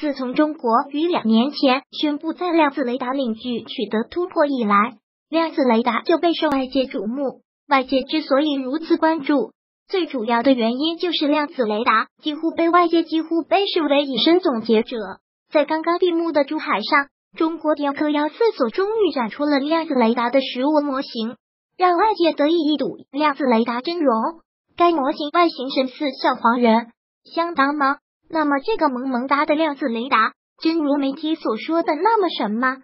自从中国于两年前宣布在量子雷达领域取得突破以来，量子雷达就备受外界瞩目。外界之所以如此关注，最主要的原因就是量子雷达几乎被外界几乎被视为隐身总结者。在刚刚闭幕的珠海上，中国电科幺四所终于展出了量子雷达的实物模型，让外界得以一睹量子雷达真容。该模型外形神似小黄人，相当吗？那么，这个萌萌哒的量子雷达，真如媒体所说的那么神吗？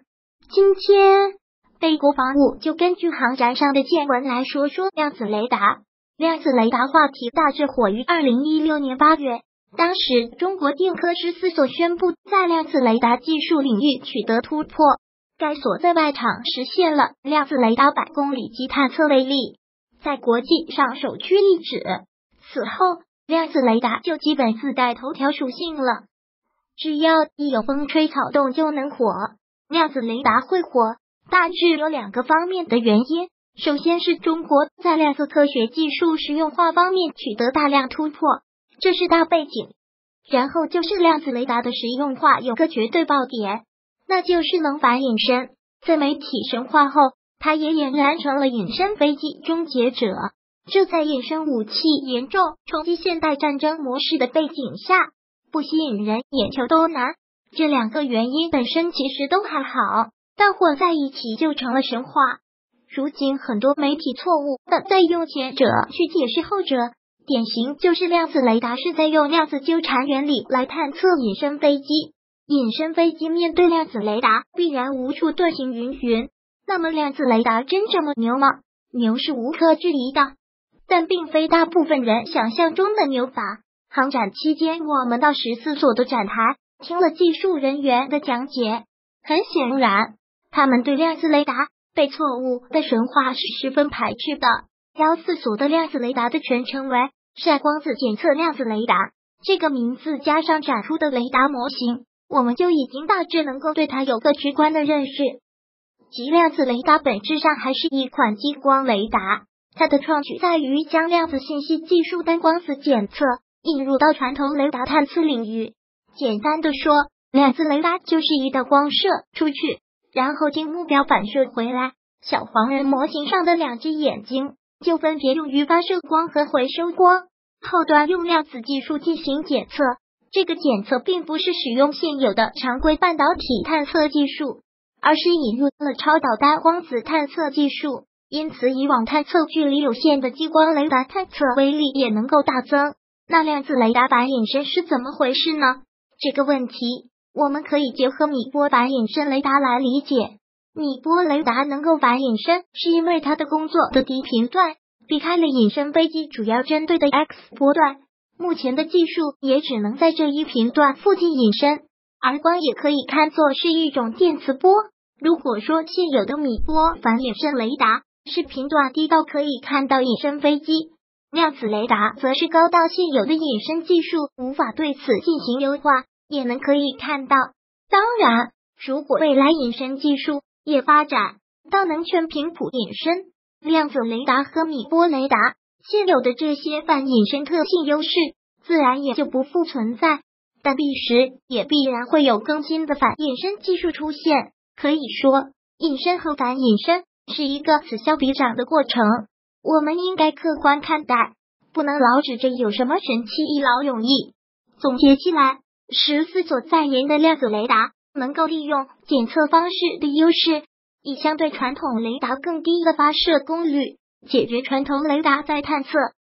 今天，被国防部就根据航展上的见闻来说说量子雷达。量子雷达话题大致火于二零一六年八月，当时中国电科十四所宣布在量子雷达技术领域取得突破，该所在外场实现了量子雷达百公里级探测威力，在国际上首屈一指。此后。量子雷达就基本自带头条属性了，只要一有风吹草动就能火。量子雷达会火，大致有两个方面的原因。首先是中国在量子科学技术实用化方面取得大量突破，这是大背景。然后就是量子雷达的实用化有个绝对爆点，那就是能反隐身。在媒体神话后，它也俨然成了隐身飞机终结者。这在隐身武器严重冲击现代战争模式的背景下，不吸引人眼球都难。这两个原因本身其实都还好，但混在一起就成了神话。如今很多媒体错误的在用前者去解释后者，典型就是量子雷达是在用量子纠缠原理来探测隐身飞机。隐身飞机面对量子雷达必然无处遁形云云。那么量子雷达真这么牛吗？牛是无可置疑的。但并非大部分人想象中的牛法。航展期间，我们到十四所的展台听了技术人员的讲解。很显然，他们对量子雷达被错误的神话是十分排斥的。幺四所的量子雷达的全称为晒光子检测量子雷达，这个名字加上展出的雷达模型，我们就已经大致能够对它有个直观的认识。即量子雷达本质上还是一款激光雷达。它的创举在于将量子信息技术单光子检测引入到传统雷达探测领域。简单的说，量子雷达就是一道光射出去，然后经目标反射回来。小黄人模型上的两只眼睛就分别用于发射光和回收光。后端用量子技术进行检测，这个检测并不是使用现有的常规半导体探测技术，而是引入了超导单光子探测技术。因此，以往探测距离有限的激光雷达探测威力也能够大增。那量子雷达反隐身是怎么回事呢？这个问题我们可以结合米波反隐身雷达来理解。米波雷达能够反隐身，是因为它的工作的低频段避开了隐身飞机主要针对的 X 波段。目前的技术也只能在这一频段附近隐身，而光也可以看作是一种电磁波。如果说现有的米波反隐身雷达，视频段低到可以看到隐身飞机，量子雷达则是高到现有的隐身技术无法对此进行优化，也能可以看到。当然，如果未来隐身技术也发展到能全频谱隐身，量子雷达和米波雷达现有的这些反隐身特性优势，自然也就不复存在。但彼时也必然会有更新的反隐身技术出现。可以说，隐身和反隐身。是一个此消彼长的过程，我们应该客观看待，不能老指着有什么神器一劳永逸。总结起来，十四所在研的量子雷达能够利用检测方式的优势，以相对传统雷达更低的发射功率，解决传统雷达在探测、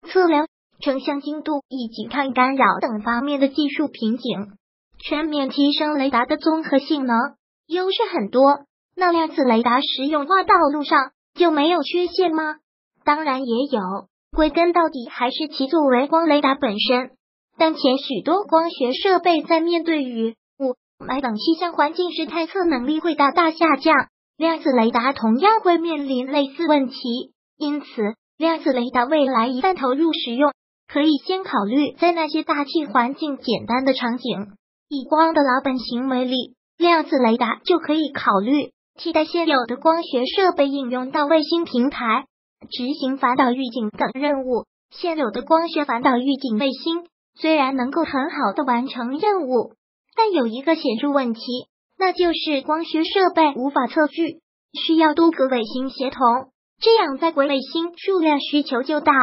测量、成像精度以及抗干扰等方面的技术瓶颈，全面提升雷达的综合性能，优势很多。那量子雷达实用化道路上就没有缺陷吗？当然也有，归根到底还是其作为光雷达本身。当前许多光学设备在面对雨、雾霾等气象环境时，探测能力会大大下降。量子雷达同样会面临类似问题。因此，量子雷达未来一旦投入使用，可以先考虑在那些大气环境简单的场景，以光的老本行为里，量子雷达就可以考虑。替代现有的光学设备应用到卫星平台，执行反导预警等任务。现有的光学反导预警卫星虽然能够很好的完成任务，但有一个显著问题，那就是光学设备无法测距，需要多个卫星协同，这样在轨卫星数量需求就大，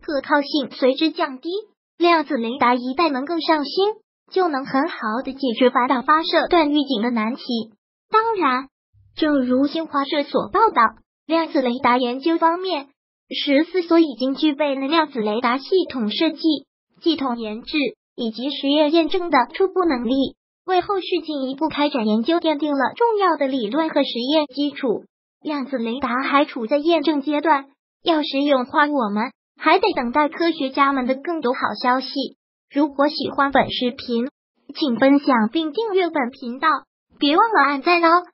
可靠性随之降低。量子雷达一旦能够上星，就能很好的解决反导发射段预警的难题。当然，正如新华社所报道，量子雷达研究方面，十四所已经具备了量子雷达系统设计、系统研制以及实验验证的初步能力，为后续进一步开展研究奠定了重要的理论和实验基础。量子雷达还处在验证阶段，要实用化，我们还得等待科学家们的更多好消息。如果喜欢本视频，请分享并订阅本频道，别忘了按赞哦！